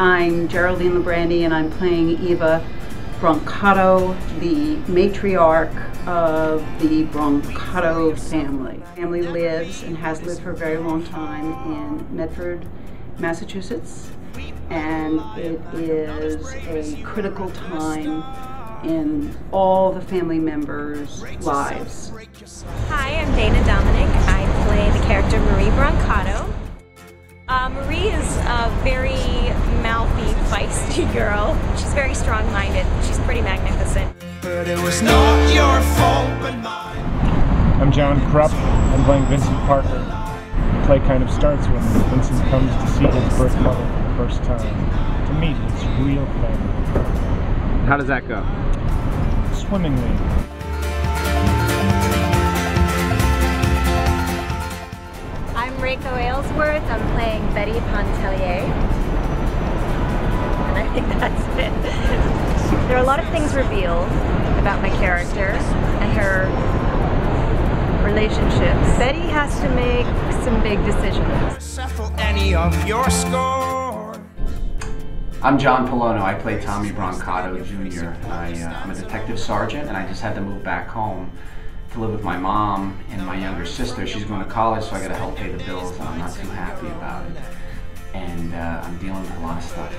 I'm Geraldine Librandi and I'm playing Eva Brancato, the matriarch of the Brancato family. The family lives and has lived for a very long time in Medford, Massachusetts, and it is a critical time in all the family members' lives. Hi, I'm Dana Domenick. I play the character Marie Brancato. Uh, Marie is a very feisty girl. She's very strong-minded. She's pretty magnificent. But it was not your fault but mine. I'm Jon Krupp. I'm playing Vincent Parker. The play kind of starts when Vincent comes to see his birth mother for the first time, to meet his real family. How does that go? Swimmingly. I'm Reiko Aylesworth. I'm playing Betty Pontellier. And I think that's it. there are a lot of things revealed about my character and her relationships. Betty has to make some big decisions. Settle any of your score. I'm John Pollono. I play Tommy Brancato Jr. I, uh, I'm a detective sergeant and I just had to move back home to live with my mom and my younger sister. She's going to college, so I got to help pay the bills, and I'm not too happy about it. And uh, I'm dealing with a lot of stuff.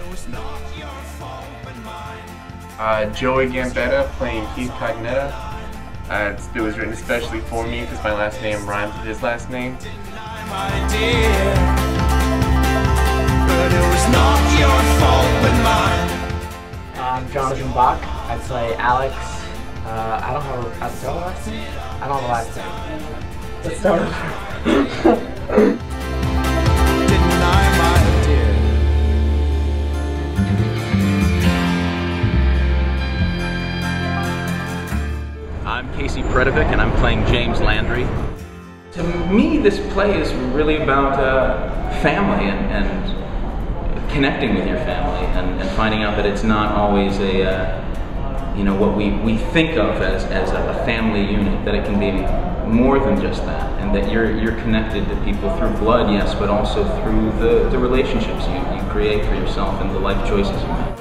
Uh, Joey Gambetta playing Keith Cognetta. Uh, it was written especially for me because my last name rhymes with his last name. I'm Jonathan Bock. I play Alex uh, I don't have a, I don't have a last name? I don't have a last name. Let's start Casey Predovic and I'm playing James Landry. To me, this play is really about uh, family and, and, connecting with your family and, and, finding out that it's not always a uh, you know, what we, we think of as, as a family unit, that it can be more than just that, and that you're, you're connected to people through blood, yes, but also through the, the relationships you, you create for yourself and the life choices you make.